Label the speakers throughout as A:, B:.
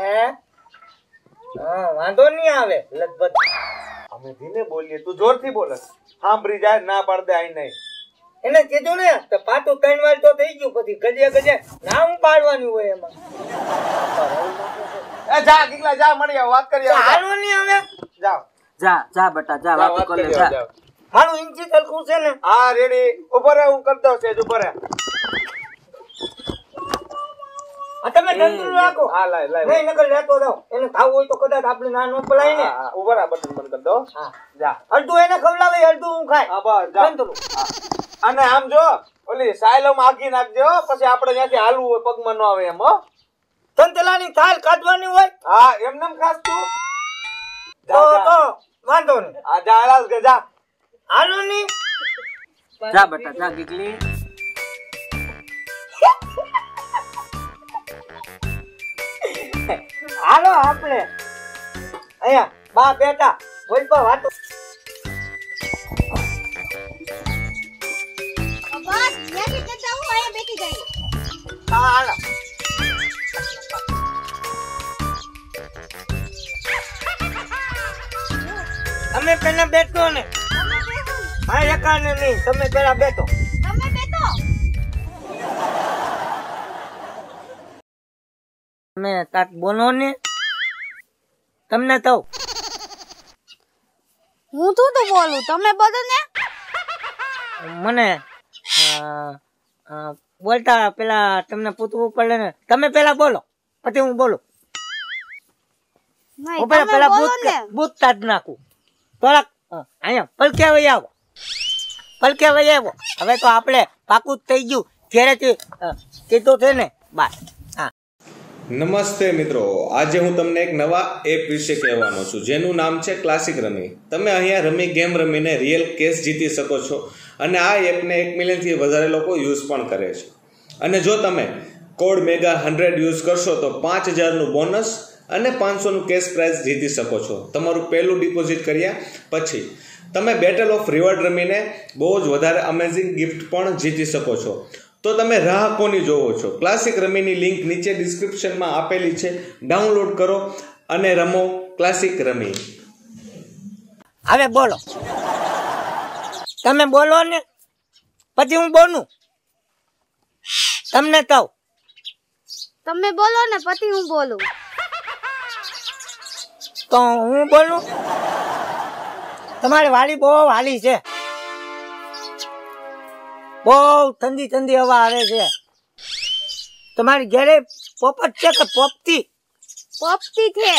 A: હે? હા વાંધો નહીં આવે લગભગ.
B: અમે ધીમે બોલીએ તું જોરથી બોલે. સાંભળી જાય ના પાડ દે આઈ નહીં.
A: એને કીધું ને તો પાછું ત્રણ વાર તો થઈ ગયું પછી ગજે ગજે ના હું પાડવાની હોય એમાં.
B: એ જા કિકલા જા મળીએ વાત કરીએ આવ
A: હાલો નહીં હવે.
B: જાઓ
C: જા જા બટા જા વાતો કર લે જા.
A: મારું ઇંચી તલકું છે ને.
B: હા રેડી. ઉપર હું કરતો છે
A: આ તમે તંત્ર રાખો.
B: હા લાય લાય.
A: નહીં નકર લેતો જાઓ એને ખાવું હોય તો કદાચ આપણે ના નો પલાય ને.
B: ઊભા રા બટન બંધ કરી દો.
A: હા.
B: જા.
A: અડધું એને ખવડાવે અડધું હું ખાય.
B: હા બસ જા. હા. અને આમ જો ઓલી સાયલમ આગી નાખજો પછી આપણે ત્યાંથી હાલવું હોય પગમાં ન આવે એમ હો.
A: તંતલાની થાલ કાઢવાની હોય?
B: હા એમ નેમ ખાસ તું.
A: તો. તો વાંધો નહીં.
B: આ જા હાલ કે જા.
A: હાલો નહીં
C: જા બટા જા ગીગલી.
A: હાલો આપણે. અહીંયા બા બેટા કોઈ પણ વાતો. હાલો. અમે પેલા બેઠો ને.
D: તમે
A: હા એકાને નહીં તમે પેલા બેઠો.
D: તમે
A: કાંક બોલો ને તમને તો
D: હું તું તો બોલું તમે બોલો ને
A: મને બોલતા પેલા તમને પૂછવું પડે ને તમે પેલા બોલો પછી હું બોલું. હું પેલા પેલા જ નાખું. થોડાક અહીંયા પલકે વહી આવો. પલકે વહી આવો. હવે તો આપણે પાકું થઈ ગયું. ઘેરેથી તે કીધું છે ને હા
E: નમસ્તે મિત્રો. આજે હું તમને એક નવા એપ વિશે કહેવાનો છું. જેનું નામ છે ક્લાસિક રમી તમે અહીંયા રમી, ગેમ રમીને રિયલ કેસ જીતી શકો છો અને આ એપને એક મિલિયનથી વધારે લોકો યુઝ પણ કરે છે. અને જો તમે કોડ મેગા હંડ્રેડ યુઝ કરશો તો પાંચ હજારનું બોનસ અને પાંચસોનું કેશ પ્રાઇઝ જીતી શકો છો. તમારું પહેલું ડિપોઝિટ કર્યા પછી તમે બેટલ ઓફ રિવર્ડ રમીને બહુ જ વધારે અમેઝિંગ ગિફ્ટ પણ જીતી શકો છો. તો તમે રાહ કોની જોવો છો? ક્લાસિક રમીની લિંક નીચે ડિસ્ક્રિપ્શનમાં આપેલી છે. ડાઉનલોડ કરો અને રમો ક્લાસિક રમી.
A: હવે બોલો. તમે બોલો ને પછી હું બોલું? તમને કહું.
D: તમે બોલો ને પછી હું બોલું.
A: તો હું બોલું? તમારી વાલી બહુ વાલી છે. બહુ ઠંડી ઠંડી હવા આવે છે. તમારી ઘરે પોપટ છે કે પોપતી
D: પોપટી છે.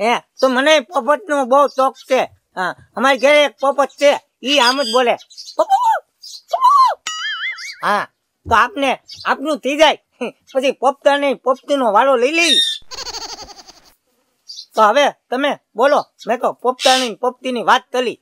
A: હે તો મને પોપટ નો બહુ શોખ છે. હા અમારી ઘરે એક પોપટ છે. ઈ આમ જ બોલે. હા તો આપને આપનું થઈ જાય. પછી પોપતા નહીં પોપતી નો વાળો લઈ લઈ. તો હવે તમે બોલો મેં તો પોપતા નહીં પોપતી ની વાત કરી.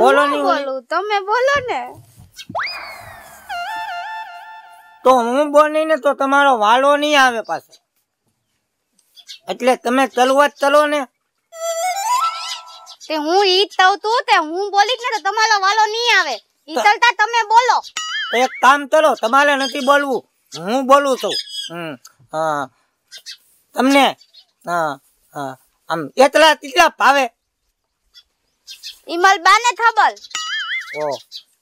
A: બોલો
D: ન
A: નહીં.
D: બોલું? તમે બોલો ને.
A: તો હું બોલી ને તો તમારો વાળો નહીં આવે પાછો. એટલે તમે ચલવા ચલો ને.
D: તે હું ઈ જ તું હું બોલી ને તો તમારો વાલો નહીં આવે. ઈ ચલતા તમે બોલો.
A: એક કામ કરો તમારે નથી બોલવું. હું બોલું છું. તમને આમ એટલા કેટલા ભાવે
D: ઈ માર બાને થબલ.
A: ઓ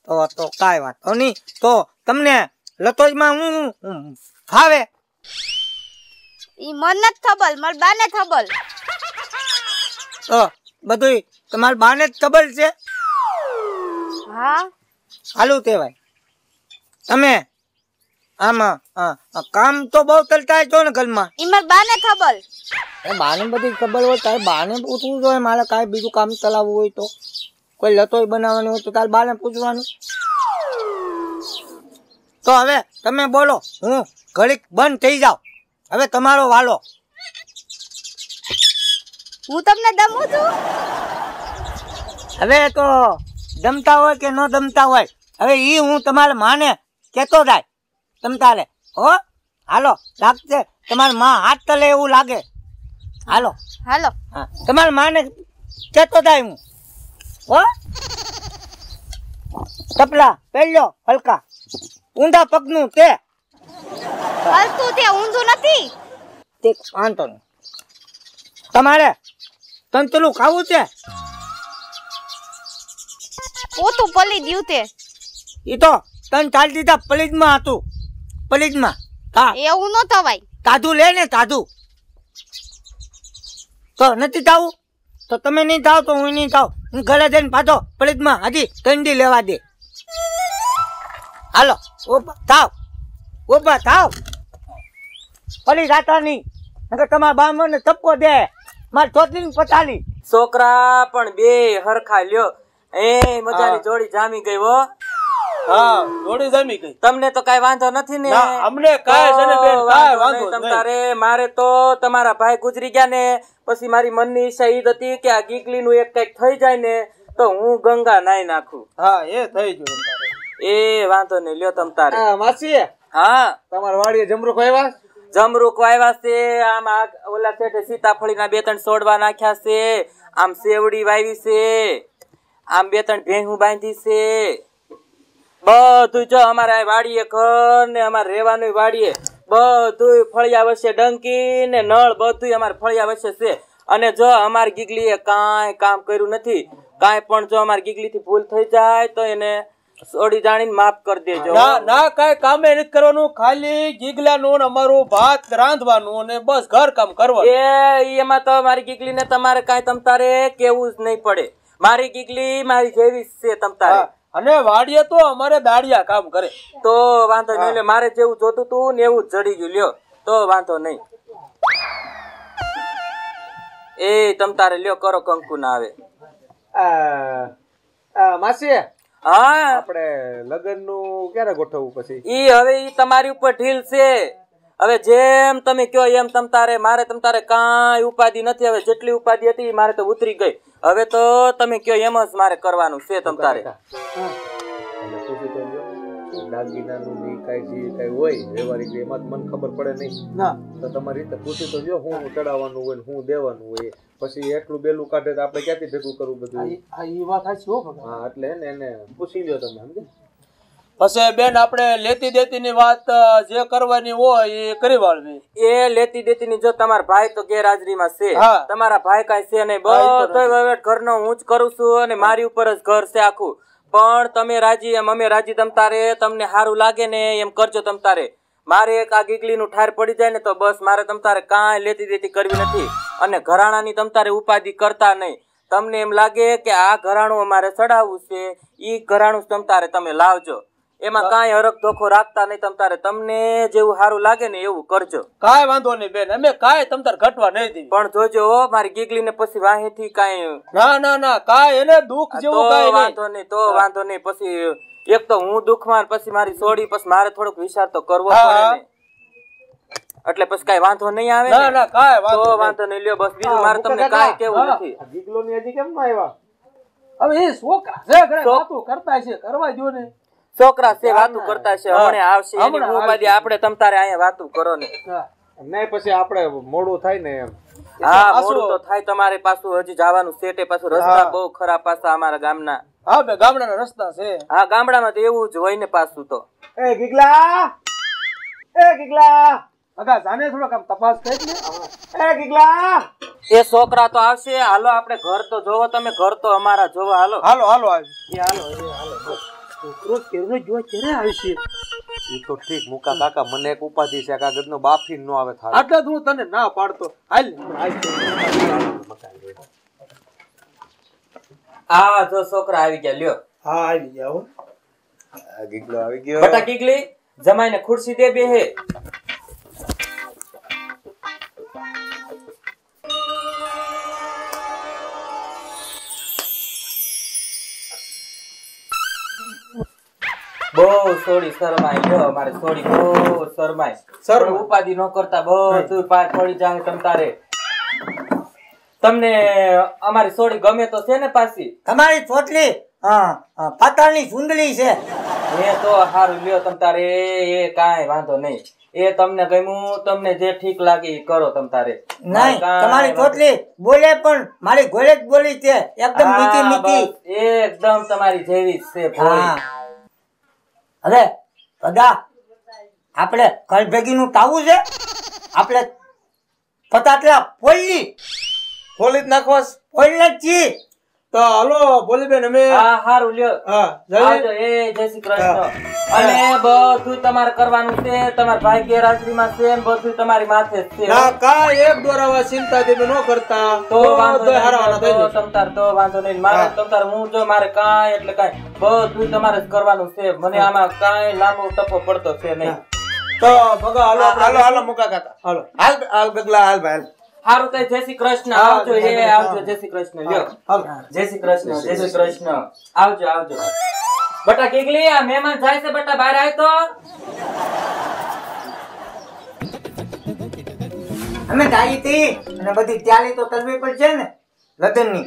A: તો તો કાઈ વાંધો નહીં. તો તમને લતોજમાં હું ફાવે?
D: ઈ મન જ થબલ માર બાને થબલ.
A: તો બધું તમારી બાને જ ખબર છે?
D: હા.
A: સારું કહેવાય. તમે આમાં કામ તો બહુ કરતા છો ને ઘરમાં.
D: માર બાને ખબર.
A: એ બાને બધી ખબર હોય તારે બાને પૂછવું જોઈએ મારે કાંઈ બીજું કામ ચલાવવું હોય તો. કોઈ લતોય બનાવવાની હોય તો તારે બાને પૂછવાનું. તો હવે તમે બોલો હું ઘડીક બંધ થઈ જાઉં. હવે તમારો વાલો.
D: હું તમને દમું છું?
A: હવે તો દમતા હોય કે ન દમતા હોય હવે એ હું તમારા માને કેતો જાય. જમતા તારે? હો? હાલો લાગશે. તમારા માં હાથ તલે એવું લાગે. હાલો.
D: હાલો.
A: હા. તમારા માને કેતો થાય હું. હો? કપડા પહેલો હલકા. ઊંધા પગનું તે.
D: હલતું તે ઊંધું નથી.
A: તે વાંધો નહીં. તમારે તંતલું ખાવું છે?
D: પોતું પલી દ્યું તે.
A: એ તો તન ચાલતી દીધા પલીજમાં હતું. પલીજમાં હા
D: એવું ન થવાય.
A: તાધું લે ને તાધું. તો નથી થાવું? તો તમે નહીં થાવ તો હું નહીં થાવ. હું ઘરે જઈને પાછો પલીજમાં હજી ઠંડી લેવા દે. હાલો ઊભા થાવ. ઊભા થાવ. પલી રાતાની. નહીં નકર તમારા બા મને ચપકો દે. મારી ચોટલી પતાલી.
C: છોકરા પણ બે હરખા લ્યો. એ મજાની જોડી જામી ગઈ હો.
B: હા જોડી જમી ગઈ.
C: તમને તો કઈ વાંધો નથી ને?
B: અમને કાંઈ છે ને બેન,
C: તો વાંધો
B: વાંધો
C: નહીં. તમ મારે તો તમારા ભાઈ ગુજરી ગયા ને પછી મારી મનની ઈચ્છા ઈ હતી કે આ ગીગલી નું એક કંઈક થઈ જાય ને તો હું ગંગા નાઈ નાખું.
B: હા એ થઈ ગયું
C: એ વાંધો નહીં લ્યો તમ તારે.
B: હા માસી.
C: હા.
B: તમારા વાડીએ જમરૂખ આવ્યા?
C: જમરૂક વાવ્યા છે આમ આ ઓલા સીતાફળી સીતાફળીના બે ત્રણ છોડવા નાખ્યા છે આમ સેવડી વાવી છે આમ બે ત્રણ ભેહું બાંધી છે. બધું જો અમારે આ વાડીએ ઘર ને અમારે રહેવાનું વાડીએ. બધું ફળિયા વચ્ચે ડંકી ને નળ બધું અમારે ફળિયા વચ્ચે છે. અને જો અમારી ગીગલીએ કાંઈ કામ કર્યું નથી કાંઈ પણ જો અમારી ગીગલીથી ભૂલ થઈ જાય તો એને સોડી જાણીને માફ કરી દેજો.
B: ના ના કાંઈ કામે નથી કરવાનું. ખાલી ગીગલાનું ને અમારું ભાત રાંધવાનું અને બસ ઘર કામ કરવાનું.
C: એ એમાં તો મારી ગીગલી ને તમારે કાંઈ તમ તારે કેવું જ નહીં પડે. મારી ગીગલી મારી જેવી છે તમ તારે.
B: હા, અને વાડીએ તો અમારે દાડિયા કામ કરે.
C: તો વાંધો નહીં એટલે મારે જેવું જોતું તું ને એવું જડી ગયું લ્યો. તો વાંધો નહીં. એ તમ તારે લ્યો કરો કંકુ ના આવે.
B: માસી
C: હા.
B: આપણે લગ્નનું ક્યારે ગોઠવવું પછી?
C: ઈ હવે ઈ તમારી ઉપર ઢીલ છે. હવે જેમ તમે કયો એમ તમ તારે મારે તમ તારે કાંઈ ઉપાધિ નથી. હવે જેટલી ઉપાધિ હતી મારે તો ઉતરી ગઈ. હવે તો તમે કયો એમ જ મારે કરવાનું છે તમ તારે.
B: દાગીનાનું ને કાંઈ જે કાંઈ હોય વ્યવહારિક એમાં મને ખબર પડે નહીં. ના. તો તમારી રીતે પૂછી તો જો હું ચડાવવાનું હોય હું દેવાનું હોય. પછી એટલું બેલું કાઢે તો આપણે ક્યાંથી ભેગું કરવું બધું? હા એટલે એને એને પૂછી લ્યો તમે સમજે પછી બેન આપણે લેતી દેતી ની વાત જે કરવાની હોય એ કરી વાળવી.
C: એ લેતી દેતી ની જો તમારા ભાઈ તો ગેરહાજરીમાં છે. તમારા ભાઈ કાંઈ છે નહીં. બધો વહીવટ ઘરનો હું જ કરું છું અને મારી ઉપર જ ઘર છે આખું. પણ તમે રાજી એમ અમે રાજી તમ તારે તમને સારું લાગે ને એમ કરજો તમ તારે. મારે એક આ ગીગલી નું ઠાર પડી જાય ને તો બસ મારે તમ તારે કાંઈ લેતી દેતી કરવી નથી. અને ઘરાણાની તમ તારે ઉપાધિ કરતા નહીં. તમને એમ લાગે કે આ ઘરાણું અમારે ચડાવવું છે. એ ઘરાણું તમ તારે તમે લાવજો. એમાં કાંઈ હરક ધોખો રાખતા નહીં તમ તારે તમને જેવું સારું લાગે ને એવું કરજો.
B: કાંઈ વાંધો નહીં બેન અમે કાંઈ તમ તાર ઘટવા નહીં દેવી
C: પણ જોજો મારી ગીગલી ને પછી વાહીથી કાંઈ
B: ના ના ના કાંઈ એને દુઃખ જેવું કાંઈ
C: વાંધો નહીં તો વાંધો નહીં પછી એક તો હું દુઃખમાં પછી મારી છોડી પછી મારે થોડોક વિચાર તો કરવો પડે ને. એટલે પછી કાંઈ વાંધો નહીં આવે
B: ના.
C: ના
B: કાંઈ વાંધો.
C: વાંધો નહીં લ્યો બસ બીજું મારે તમને કાંઈ કેવું નથી.
B: ગીગલો ની હજી કેમ ના આવ્યા? હવે એ છોકરા જે ઘરે વાતો કરતા છે કરવા જો ને.
C: છોકરા છે વાતું કરતા છે હમણે આવશે એની ઉપાધિ આપણે તમ તારે અહીંયા વાતું કરો ને.
B: નહીં પછી આપણે મોડું થાય ને એમ.
C: હા મોડું તો થાય તમારે પાછું હજી જવાનું સેટે પાછું રસ્તા બહુ ખરાબ પાછા અમારા ગામના.
B: હા બે ગામડાના રસ્તા છે.
C: હા ગામડામાં તો એવું જ હોય ને પાછું તો.
B: એ ગીગલા! એ ગીગલા! અગા જાને થોડો કામ તપાસ કરી ને એ ગીગલા!
C: એ છોકરા તો આવશે. હાલો આપણે ઘર તો જોવો તમે ઘર તો અમારા જોવો. હાલો.
B: હાલો હાલો આવી હાલો હાલો. છોકરો કેવડો જો ચેરે આવશે
F: એ તો ઠીક મુકા કાકા મને એક ઉપાધિ છે કાગળ નો બાફી ન આવે થાય
B: આટલા હું તને ના પાડતો. હાલ.
C: આ જો છોકરા આવી ગયા લ્યો.
B: હા આવી ગયા
F: આ ગીગલો આવી ગયો.
C: બટા ગીગલી જમાઈને ખુરશી દે બેહે બહુ સોડી શરમાય લ્યો અમારે સોડી બહુ શરમાય.
B: શરમાય.
C: ઉપાધિ ન કરતા બધું પાર પડી જાય તમ તારે. તમને અમારી સોડી ગમે તો છે ને પાછી?
A: તમારી ચોટલી પાતાળની સુંદલી છે.
C: એ તો સારું લ્યો તમ તારે એ કાંઈ વાંધો નહીં. એ તમને ગમ્યું તમને જે ઠીક લાગે એ કરો તમ તારે.
A: નહીં તમારી ચોટલી બોલે પણ મારી ગોળે જ બોલી છે એકદમ મીઠી મીઠી.
C: એકદમ તમારી જેવી છે ભોળી.
A: હવે દાદા આપણે કલ ભેગીનું તાવું છે. આપણે ફટાકડા ફોડલી
B: ખોલી જ નાખવાસ.
A: ફોડલા જ છી
B: તો હાલો બોલીબેન અમે
C: હા હારું લ્યો.
B: હા
C: એ જય શ્રી કૃષ્ણ. અને બધું તમારે કરવાનું છે તમારા ભાઈ ગેરહાજરીમાં છે ને બધું તમારી માથે જ છે.
B: ના એક દોરાવા ચિંતા તમે નો કરતા.
C: તો વાંધો
B: થઈ જશે.
C: તો તમતાર તો વાંધો નહીં. મારે તમતાર હું જો મારે કાંઈ એટલે કાંઈ બધું તમારે જ કરવાનું છે. મને આમાં કાંઈ લાંબો ટપો પડતો છે નહીં.
B: તો ભગા હાલો
F: હાલો હાલો મુકા કાકા.
B: હાલો.
F: હાલ હાલ ગગલા હાલ ભાઈ
C: હારું તો જય શ્રી કૃષ્ણ. આવજો એ આવજો જય શ્રી કૃષ્ણ. લ્યો. જય શ્રી કૃષ્ણ જય શ્રી કૃષ્ણ. આવજો આવજો. બટા કેકલી આ મહેમાન જાય છે બટા બહાર આવ્યો તો?
A: અમે ગાઈ હતી અને બધી ત્યારી તો કરવી પડશે ને લગ્નની.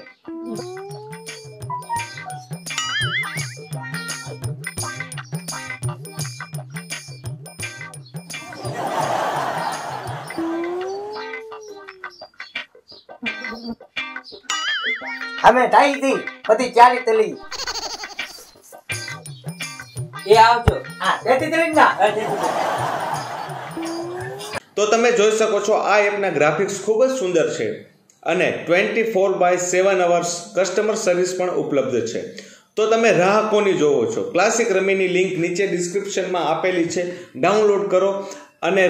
A: અમે ઢાઈ દી બધી ચારી તલી.
C: એ આવજો.
A: હા જેથી તલી. ના.
E: તો તમે જોઈ શકો છો આ એપના ગ્રાફિક્સ ખૂબ જ સુંદર છે અને twenty four by seven hours customer service પણ ઉપલબ્ધ છે. તો તમે રાહ કોની જોવો છો? ક્લાસિક રમીની લિંક નીચે ડિસ્ક્રિપ્શનમાં આપેલી છે. ડાઉનલોડ કરો અને